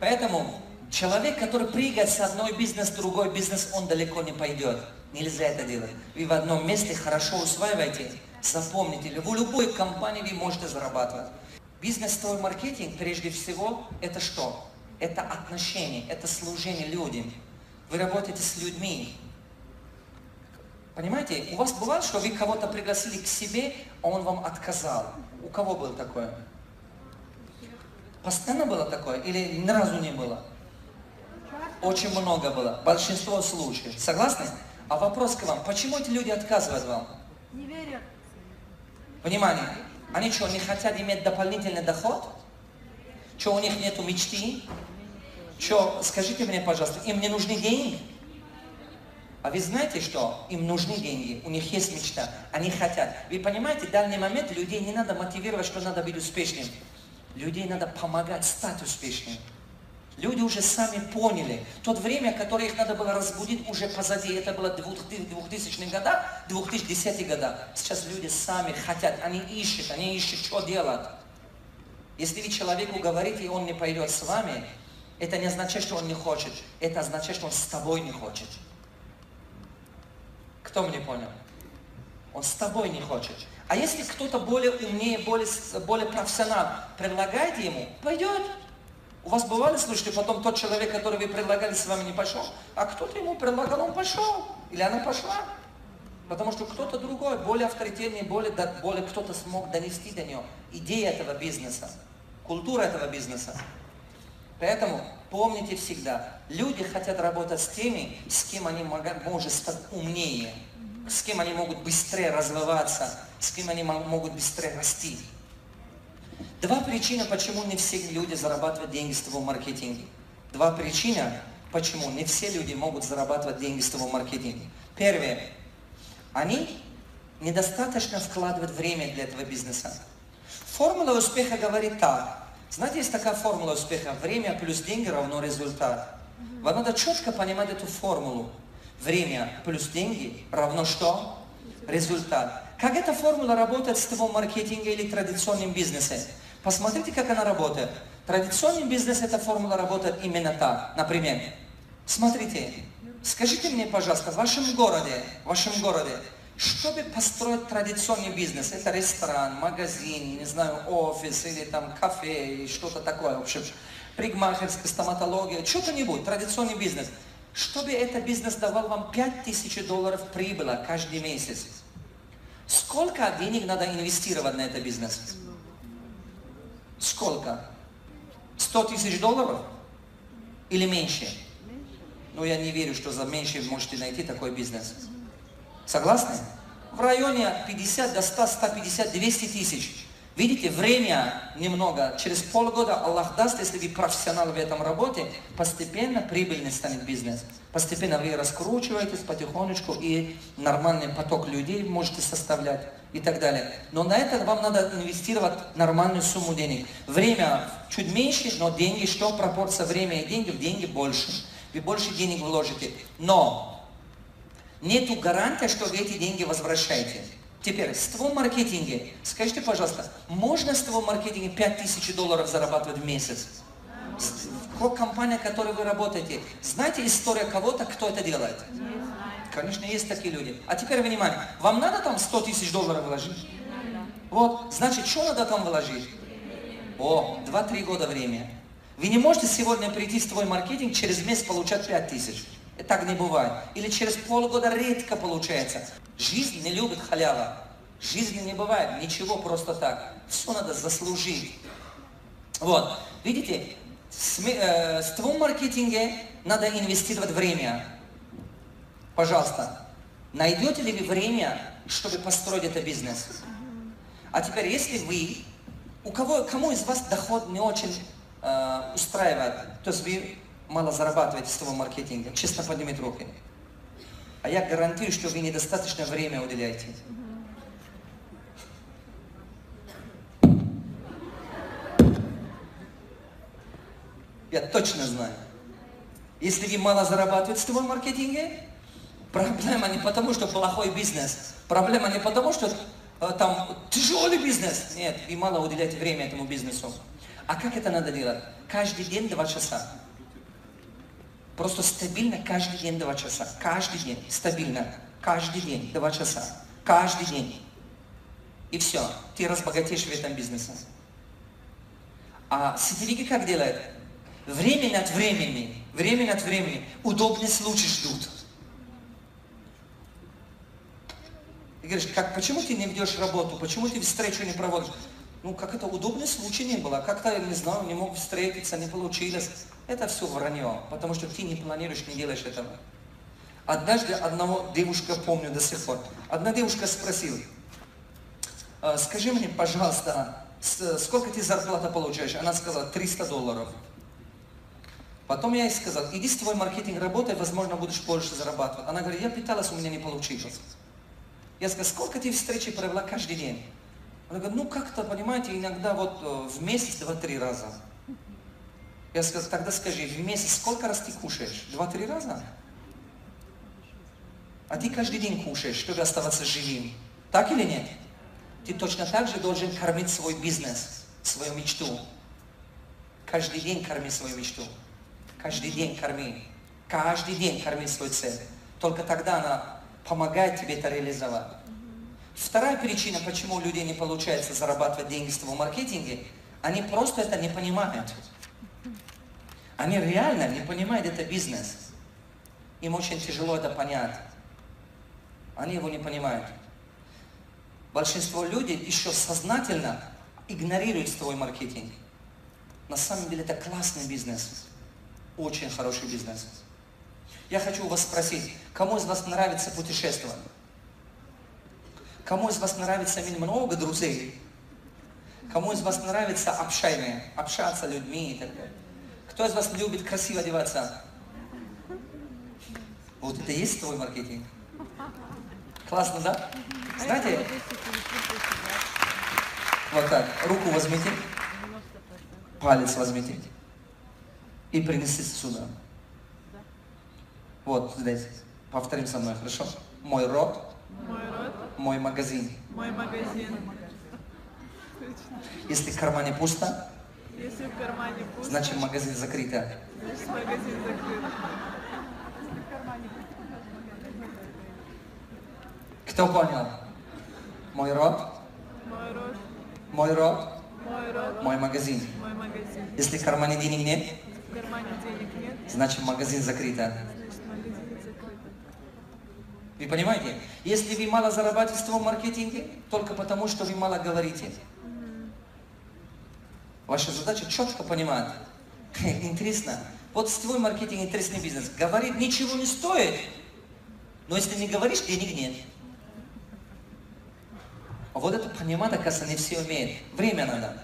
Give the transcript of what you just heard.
Поэтому человек, который прыгает с одной бизнес в другой бизнес, он далеко не пойдет. Нельзя это делать. Вы в одном месте хорошо усваиваете, запомните, в любой компании вы можете зарабатывать. Бизнес твой маркетинг, прежде всего, это что? Это отношения, это служение людям. Вы работаете с людьми. Понимаете, у вас бывало, что вы кого-то пригласили к себе, а он вам отказал. У кого было такое? Постоянно было такое или ни разу не было? Очень много было, большинство случаев. Согласны? А вопрос к вам, почему эти люди отказывают вам? Не верят. Внимание, они что, не хотят иметь дополнительный доход? Что, у них нету мечты? Что, скажите мне, пожалуйста, им не нужны деньги? А вы знаете, что им нужны деньги, у них есть мечта, они хотят. Вы понимаете, в данный момент людей не надо мотивировать, что надо быть успешным. Людей надо помогать стать успешным. Люди уже сами поняли. Тот время, которое их надо было разбудить, уже позади. Это было 2000-х года, 2010 года. Сейчас люди сами хотят, они ищут, они ищут, что делать. Если вы человеку говорите, и он не пойдет с вами, это не означает, что он не хочет. Это означает, что он с тобой не хочет. Кто мне понял? Он с тобой не хочет. А если кто-то более умнее, более, более профессионал, предлагает ему, пойдет. У вас бывали случаи, потом тот человек, который вы предлагали, с вами не пошел, а кто-то ему предлагал, он пошел, или она пошла. Потому что кто-то другой, более авторитетный, более, более кто-то смог донести до нее идею этого бизнеса, культура этого бизнеса. Поэтому помните всегда, люди хотят работать с теми, с кем они могут стать умнее, с кем они могут быстрее развиваться, с кем они могут быстрее расти. Два причины, почему не все люди зарабатывают деньги с того маркетинга. Два причины, почему не все люди могут зарабатывать деньги с того маркетинга. Первое. Они недостаточно вкладывают время для этого бизнеса. Формула успеха говорит так. Знаете, есть такая формула успеха. Время плюс деньги равно результат. Вам надо четко понимать эту формулу. Время плюс деньги равно что? Результат. Как эта формула работает с того маркетинга или традиционным бизнесом? Посмотрите, как она работает. Традиционный бизнес эта формула работает именно так. Например, смотрите, скажите мне, пожалуйста, в вашем городе, в вашем городе, чтобы построить традиционный бизнес, это ресторан, магазин, не знаю, офис или там кафе или что-то такое, в общем, пригмахерская стоматология, что-то-нибудь, традиционный бизнес. Чтобы этот бизнес давал вам 5000 долларов прибыла каждый месяц, сколько денег надо инвестировать на этот бизнес? Сколько? 100 тысяч долларов? Или меньше? Ну, я не верю, что за меньше можете найти такой бизнес. Согласны? В районе 50 до 100, 150, 200 тысяч. Видите, время немного. Через полгода Аллах даст, если вы профессионал в этом работе, постепенно прибыльный станет бизнес. Постепенно вы раскручиваетесь потихонечку и нормальный поток людей можете составлять и так далее. Но на это вам надо инвестировать нормальную сумму денег. Время чуть меньше, но деньги, что пропорция время и деньги, в деньги больше. Вы больше денег вложите. Но нету гарантии, что вы эти деньги возвращаете. Теперь, с того маркетинга, скажите, пожалуйста, можно с того маркетинга 5000 долларов зарабатывать в месяц? В компания, в которой вы работаете, знаете историю кого-то, кто это делает? Конечно, есть такие люди. А теперь внимание, вам надо там 100 тысяч долларов вложить? Вот, значит, что надо там вложить? О, 2-3 года время. Вы не можете сегодня прийти в твой маркетинг, через месяц получать 5 тысяч. Так не бывает. Или через полгода редко получается. Жизнь не любит халява. Жизни не бывает ничего просто так. Все надо заслужить. Вот. Видите, с, э, в твоем маркетинге надо инвестировать время. Пожалуйста, найдете ли вы время, чтобы построить этот бизнес? А теперь, если вы, у кого, кому из вас доход не очень э, устраивает, то есть вы мало зарабатываете с того маркетинга, честно поднимите руки. А я гарантирую, что вы недостаточно время уделяете. Я точно знаю. Если вы мало зарабатываете с того маркетинга, проблема не потому, что плохой бизнес. Проблема не потому, что э, там тяжелый бизнес. Нет, вы мало уделяете время этому бизнесу. А как это надо делать? Каждый день два часа. Просто стабильно каждый день два часа. Каждый день. Стабильно. Каждый день два часа. Каждый день. И все. Ты разбогатеешь в этом бизнесе. А сетевики как делают? Время от времени, время от времени удобные случаи ждут. Ты говоришь, как, почему ты не ведешь работу, почему ты встречу не проводишь? Ну, как это удобный случай не было, как-то, я не знаю, не мог встретиться, не получилось. Это все вранье, потому что ты не планируешь, не делаешь этого. Однажды одного девушка, помню до сих пор, одна девушка спросила, «А, скажи мне, пожалуйста, сколько ты зарплата получаешь? Она сказала, 300 долларов. Потом я ей сказал, иди с твой маркетинг работай, возможно, будешь больше зарабатывать. Она говорит, я пыталась, у меня не получилось. Я сказал, сколько ты встречи провела каждый день? Она говорит, ну как-то, понимаете, иногда вот э, в месяц два-три раза. Я сказал, тогда скажи, в месяц сколько раз ты кушаешь? Два-три раза? А ты каждый день кушаешь, чтобы оставаться живым. Так или нет? Ты точно так же должен кормить свой бизнес, свою мечту. Каждый день корми свою мечту. Каждый день корми. Каждый день корми свою цель. Только тогда она помогает тебе это реализовать. Вторая причина, почему у людей не получается зарабатывать деньги того маркетинге, они просто это не понимают. Они реально не понимают это бизнес. Им очень тяжело это понять. Они его не понимают. Большинство людей еще сознательно игнорируют свой маркетинг. На самом деле это классный бизнес. Очень хороший бизнес. Я хочу у вас спросить, кому из вас нравится путешествовать? Кому из вас нравится иметь много друзей? Кому из вас нравится общение, общаться с людьми и так далее? Кто из вас любит красиво одеваться? Вот это и есть твой маркетинг? Классно, да? Знаете, вот так, руку возьмите, палец возьмите и принесите сюда. Вот здесь. Повторим со мной, хорошо? Мой рот, Мой мой магазин. мой магазин. Если в кармане пусто, Если в кармане пусто, значит магазин закрыт. значит магазин закрыт. Кто понял? Мой рот, Мой рот, мой рот, мой рот, мой магазин. мой магазин. Если в кармане денег нет, В кармане денег нет, значит магазин закрыт. Вы понимаете? Если вы мало зарабатываете в маркетинге, только потому, что вы мало говорите. Ваша задача четко понимать. Интересно. Вот сетевой маркетинг интересный бизнес. Говорит, ничего не стоит, но если не говоришь, денег нет. А вот это понимать, оказывается, не все умеют. Время надо.